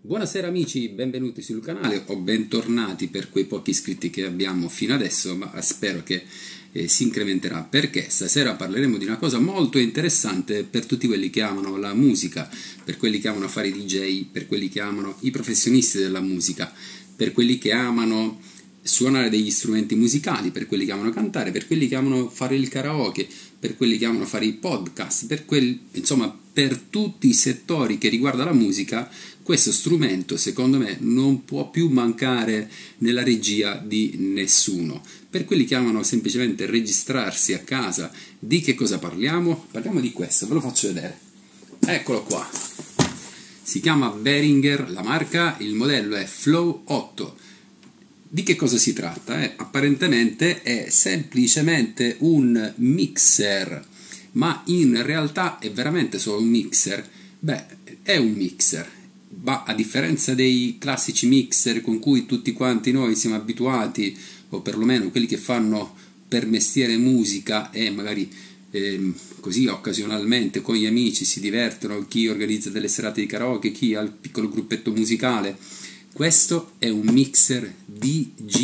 Buonasera amici, benvenuti sul canale o bentornati per quei pochi iscritti che abbiamo fino adesso, ma spero che eh, si incrementerà perché stasera parleremo di una cosa molto interessante per tutti quelli che amano la musica, per quelli che amano fare DJ, per quelli che amano i professionisti della musica, per quelli che amano suonare degli strumenti musicali, per quelli che amano cantare, per quelli che amano fare il karaoke, per quelli che amano fare i podcast, per quelli, insomma, per tutti i settori che riguarda la musica, questo strumento secondo me non può più mancare nella regia di nessuno. Per quelli che amano semplicemente registrarsi a casa, di che cosa parliamo? Parliamo di questo, ve lo faccio vedere. Eccolo qua. Si chiama Behringer la marca, il modello è Flow 8 di che cosa si tratta? Eh? Apparentemente è semplicemente un mixer, ma in realtà è veramente solo un mixer? Beh, è un mixer, ma a differenza dei classici mixer con cui tutti quanti noi siamo abituati, o perlomeno quelli che fanno per mestiere musica e magari eh, così occasionalmente con gli amici si divertono, chi organizza delle serate di karaoke, chi ha il piccolo gruppetto musicale, questo è un mixer digitale.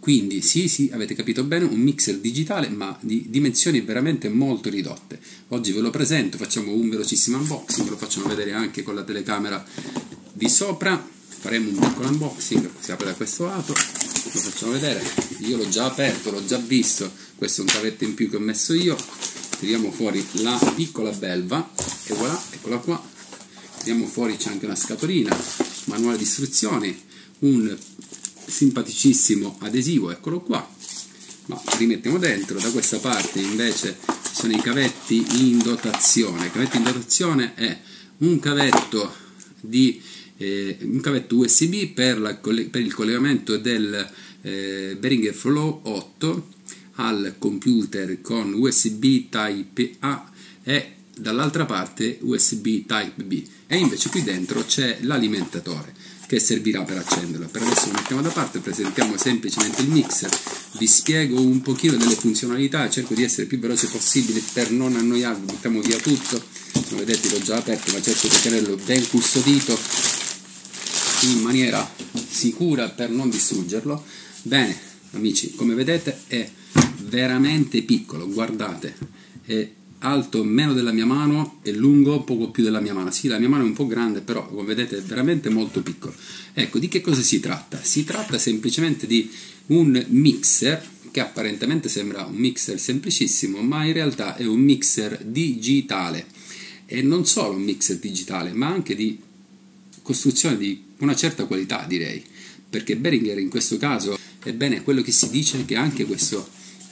Quindi sì, sì, avete capito bene, un mixer digitale ma di dimensioni veramente molto ridotte. Oggi ve lo presento, facciamo un velocissimo unboxing, ve lo facciamo vedere anche con la telecamera di sopra. Faremo un piccolo unboxing, si apre da questo lato, lo facciamo vedere. Io l'ho già aperto, l'ho già visto, questo è un cavetto in più che ho messo io. Tiriamo fuori la piccola belva e voilà, eccola qua. Tiriamo fuori c'è anche una scatolina manuale di istruzioni, un simpaticissimo adesivo, eccolo qua, ma rimettiamo dentro, da questa parte invece ci sono i cavetti in dotazione, il cavetto in dotazione è un cavetto, di, eh, un cavetto USB per, la, per, il collegamento del eh, Behringer Flow 8 al computer con USB Type A e dall'altra parte USB Type B. E invece qui dentro c'è l'alimentatore che servirà per accenderlo. Per adesso lo mettiamo da parte, presentiamo semplicemente il mixer, vi spiego un pochino delle funzionalità, cerco di essere più veloce possibile per non annoiarvi, mettiamo via tutto, come vedete l'ho già aperto ma cerco di tenerlo ben custodito in maniera sicura per non distruggerlo. Bene, amici, come vedete è veramente piccolo, guardate, è alto meno della mia mano e lungo poco più della mia mano. Sì, la mia mano è un po' grande, però come vedete è veramente molto piccolo. Ecco, di che cosa si tratta? Si tratta semplicemente di un mixer che apparentemente sembra un mixer semplicissimo, ma in realtà è un mixer digitale. E non solo un mixer digitale, ma anche di costruzione di una certa qualità, direi. Perché Behringer in questo caso, ebbene, quello che si dice è che anche questo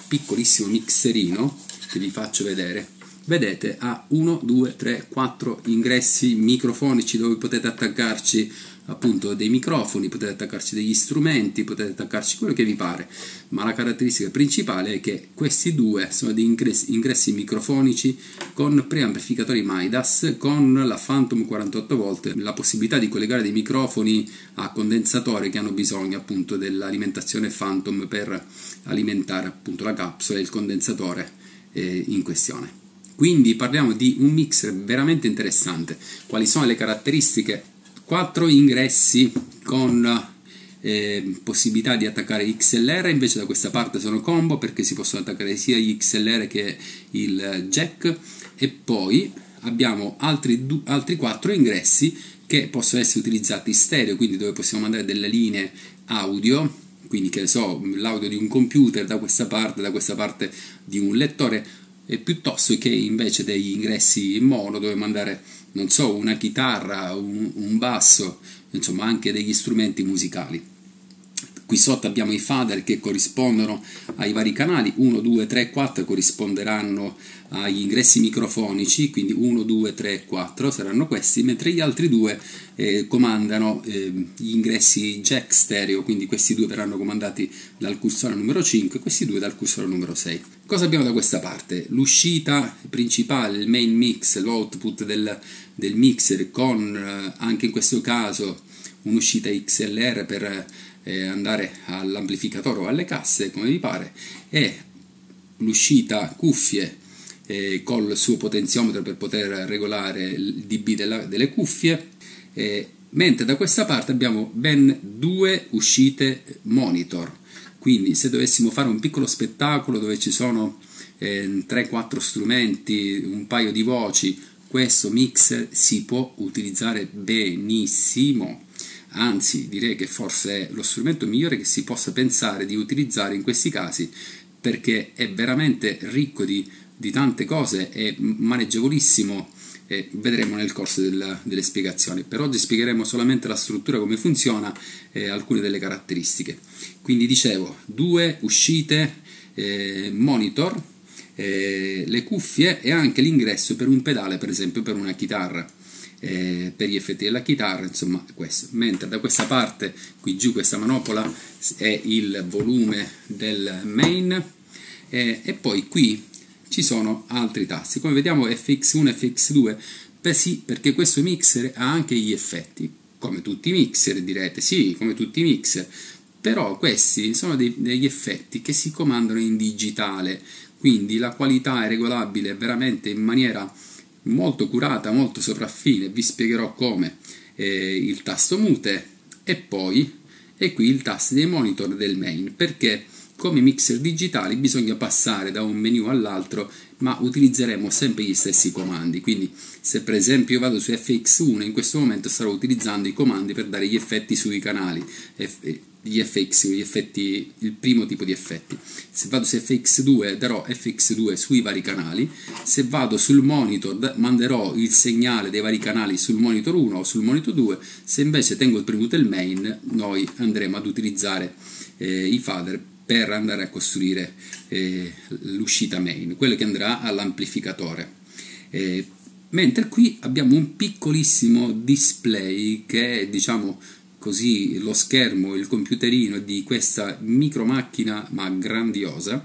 piccolissimo mixerino, che vi faccio vedere, vedete ha 1, 2, 3, 4 ingressi microfonici dove potete attaccarci appunto dei microfoni, potete attaccarci degli strumenti, potete attaccarci quello che vi pare, ma la caratteristica principale è che questi due sono dei ingressi, ingressi microfonici con preamplificatori Midas, con la Phantom 48 volt, la possibilità di collegare dei microfoni a condensatore che hanno bisogno appunto dell'alimentazione Phantom per alimentare appunto la capsula e il condensatore eh, in questione. Quindi parliamo di un mixer veramente interessante. Quali sono le caratteristiche? Quattro ingressi con eh, possibilità di attaccare XLR, invece da questa parte sono combo perché si possono attaccare sia gli XLR che il jack e poi abbiamo altri, altri quattro ingressi che possono essere utilizzati stereo, quindi dove possiamo mandare delle linee audio, quindi che so, l'audio di un computer da questa parte, da questa parte di un lettore piuttosto che invece degli ingressi mono dove mandare, non so, una chitarra, un, un basso, insomma anche degli strumenti musicali. Qui sotto abbiamo i fader che corrispondono ai vari canali, 1, 2, 3, 4 corrisponderanno agli ingressi microfonici, quindi 1, 2, 3, 4 saranno questi, mentre gli altri due eh, comandano eh, gli ingressi jack stereo, quindi questi due verranno comandati dal cursore numero 5 e questi due dal cursore numero 6. Cosa abbiamo da questa parte? L'uscita principale, il main mix, l'output del, del mixer con eh, anche in questo caso un'uscita XLR per eh, andare all'amplificatore o alle casse, come vi pare, e l'uscita cuffie eh, col suo potenziometro per poter regolare il dB della, delle cuffie Eh, mentre da questa parte abbiamo ben due uscite monitor. Quindi se dovessimo fare un piccolo spettacolo dove ci sono eh, 3-4 strumenti, un paio di voci, questo mixer si può utilizzare benissimo. Anzi, direi che forse è lo strumento migliore che si possa pensare di utilizzare in questi casi perché è veramente ricco di, di tante cose, è maneggevolissimo e vedremo nel corso del, delle spiegazioni. Per oggi spiegheremo solamente la struttura, come funziona e alcune delle caratteristiche. Quindi dicevo, due uscite, eh, monitor, eh, le cuffie e anche l'ingresso per un pedale, per esempio per una chitarra. Eh, per gli effetti della chitarra, insomma questo. Mentre da questa parte, qui giù questa manopola, è il volume del main eh, e poi qui ci sono altri tasti, come vediamo FX1 e FX2, beh sì, perché questo mixer ha anche gli effetti, come tutti i mixer direte, sì, come tutti i mixer, però questi sono dei, degli effetti che si comandano in digitale, quindi la qualità è regolabile veramente in maniera molto curata, molto sopraffine, vi spiegherò come, eh, il tasto mute e poi e qui il tasto dei monitor del main, perché come mixer digitali bisogna passare da un menu all'altro, ma utilizzeremo sempre gli stessi comandi. Quindi, se per esempio vado su FX1, in questo momento starò utilizzando i comandi per dare gli effetti sui canali, gli FX, gli effetti, il primo tipo di effetti. Se vado su FX2 darò FX2 sui vari canali, se vado sul monitor manderò il segnale dei vari canali sul monitor 1 o sul monitor 2, se invece tengo premuto il main noi andremo ad utilizzare eh, i fader per andare a costruire eh, l'uscita main, quello che andrà all'amplificatore. Eh, mentre qui abbiamo un piccolissimo display che è diciamo così lo schermo, il computerino di questa micro macchina ma grandiosa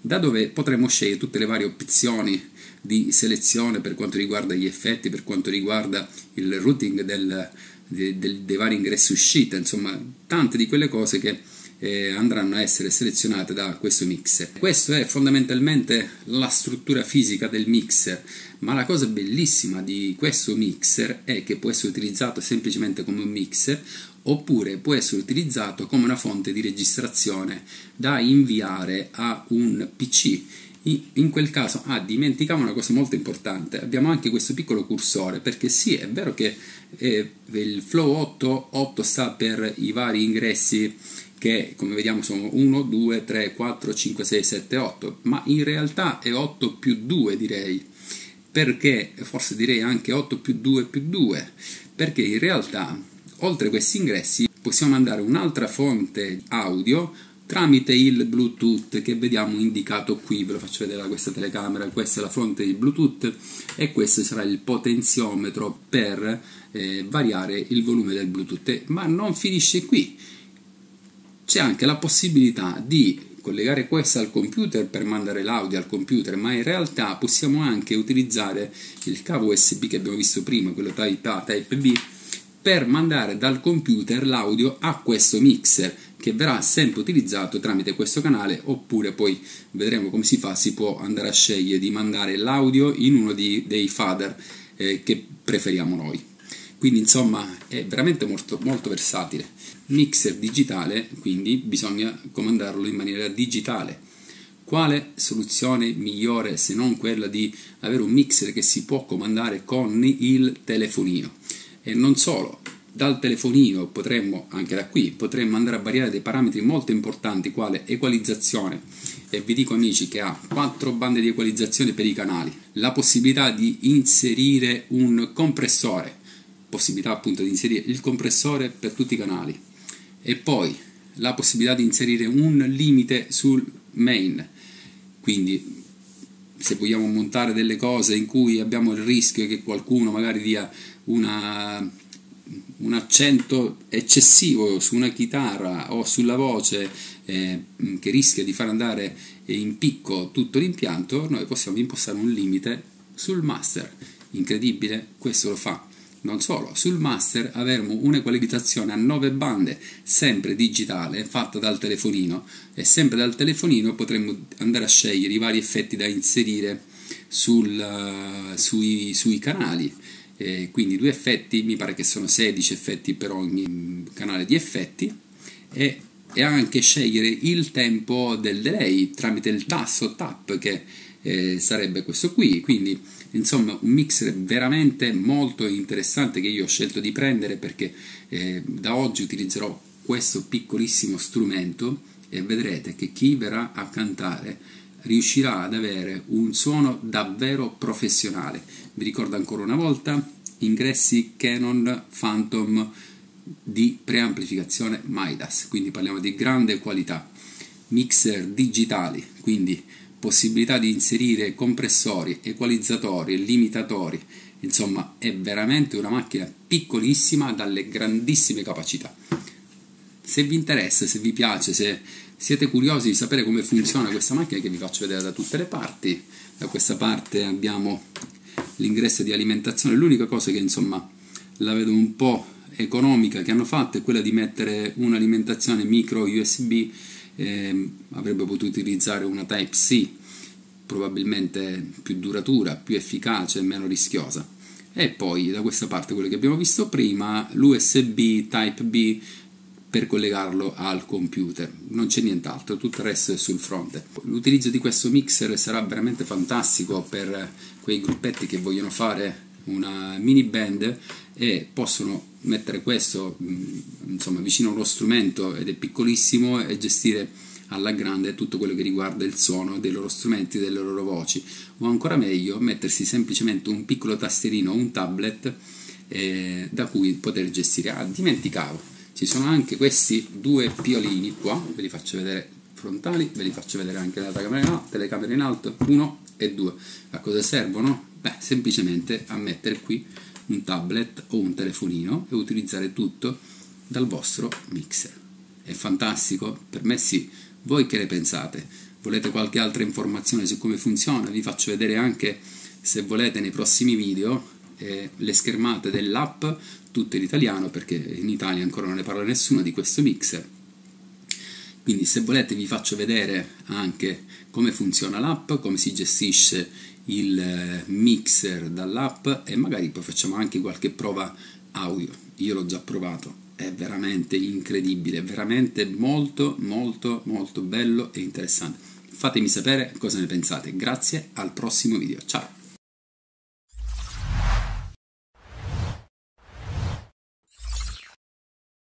da dove potremo scegliere tutte le varie opzioni di selezione per quanto riguarda gli effetti, per quanto riguarda il routing del, de, de, dei vari ingressi uscita, insomma tante di quelle cose che eh, andranno a essere selezionate da questo mixer. Questo è fondamentalmente la struttura fisica del mixer, ma la cosa bellissima di questo mixer è che può essere utilizzato semplicemente come un mixer oppure può essere utilizzato come una fonte di registrazione da inviare a un PC. In quel caso, ah, dimenticavo una cosa molto importante, abbiamo anche questo piccolo cursore, perché sì, è vero che eh, il Flow 8, 8 sta per i vari ingressi che come vediamo sono 1, 2, 3, 4, 5, 6, 7, 8, ma in realtà è 8 più 2 direi, perché forse direi anche 8 più 2 più 2, perché in realtà oltre questi ingressi possiamo mandare un'altra fonte audio tramite il Bluetooth che vediamo indicato qui, ve lo faccio vedere da questa telecamera, questa è la fonte di Bluetooth e questo sarà il potenziometro per eh, variare il volume del Bluetooth, ma non finisce qui. C'è anche la possibilità di collegare questa al computer per mandare l'audio al computer, ma in realtà possiamo anche utilizzare il cavo USB che abbiamo visto prima, quello Type A, Type B, per mandare dal computer l'audio a questo mixer che verrà sempre utilizzato tramite questo canale oppure poi vedremo come si fa, si può andare a scegliere di mandare l'audio in uno di, dei fader eh, che preferiamo noi. Quindi insomma è veramente molto, molto versatile. Mixer digitale, quindi bisogna comandarlo in maniera digitale. Quale soluzione migliore se non quella di avere un mixer che si può comandare con il telefonino? E non solo, dal telefonino potremmo, anche da qui, potremmo andare a variare dei parametri molto importanti quale equalizzazione. E vi dico amici che ha quattro bande di equalizzazione per i canali, la possibilità di inserire un compressore possibilità appunto di inserire il compressore per tutti i canali. E poi la possibilità di inserire un limite sul main. Quindi se vogliamo montare delle cose in cui abbiamo il rischio che qualcuno magari dia una, un accento eccessivo su una chitarra o sulla voce eh, che rischia di far andare in picco tutto l'impianto, noi possiamo impostare un limite sul master. Incredibile, questo lo fa non solo, sul master avremo un'equalizzazione a 9 bande, sempre digitale, fatta dal telefonino e sempre dal telefonino potremo andare a scegliere i vari effetti da inserire sul, uh, sui, sui, canali eh, quindi due effetti, mi pare che sono 16 effetti per ogni canale di effetti e, e anche scegliere il tempo del delay tramite il tasto tap che eh, sarebbe questo qui, quindi insomma un mixer veramente molto interessante che io ho scelto di prendere perché eh, da oggi utilizzerò questo piccolissimo strumento e vedrete che chi verrà a cantare riuscirà ad avere un suono davvero professionale. Vi ricordo ancora una volta, ingressi Canon Phantom di preamplificazione Midas, quindi parliamo di grande qualità, mixer digitali, quindi possibilità di inserire compressori, equalizzatori limitatori, insomma è veramente una macchina piccolissima dalle grandissime capacità. Se vi interessa, se vi piace, se siete curiosi di sapere come funziona questa macchina che vi faccio vedere da tutte le parti, da questa parte abbiamo l'ingresso di alimentazione, l'unica cosa che insomma la vedo un po' economica che hanno fatto è quella di mettere un'alimentazione micro USB, eh, avrebbe potuto utilizzare una Type-C, probabilmente più duratura, più efficace e meno rischiosa. E poi da questa parte quello che abbiamo visto prima, l'USB Type B per collegarlo al computer. Non c'è nient'altro, tutto il resto è sul fronte. L'utilizzo di questo mixer sarà veramente fantastico per quei gruppetti che vogliono fare una mini band e possono mettere questo mm, insomma, vicino a uno strumento ed è piccolissimo e gestire alla grande tutto quello che riguarda il suono dei loro strumenti, delle loro voci o ancora meglio mettersi semplicemente un piccolo tastierino o un tablet eh, da cui poter gestire. Ah, dimenticavo, ci sono anche questi due piolini qua, ve li faccio vedere frontali, ve li faccio vedere anche la telecamera telecamera in alto 1 e 2. A cosa servono? Beh, semplicemente a mettere qui un tablet o un telefonino e utilizzare tutto dal vostro mixer. È fantastico? Per me sì. Voi che ne pensate? Volete qualche altra informazione su come funziona? Vi faccio vedere anche, se volete, nei prossimi video eh, le schermate dell'app tutte in italiano perché in Italia ancora non ne parla nessuno di questo mixer. Quindi se volete vi faccio vedere anche come funziona l'app, come si gestisce il eh, mixer dall'app e magari poi facciamo anche qualche prova audio. Io l'ho già provato, è veramente incredibile, veramente molto molto molto bello e interessante. Fatemi sapere cosa ne pensate. Grazie, al prossimo video. Ciao!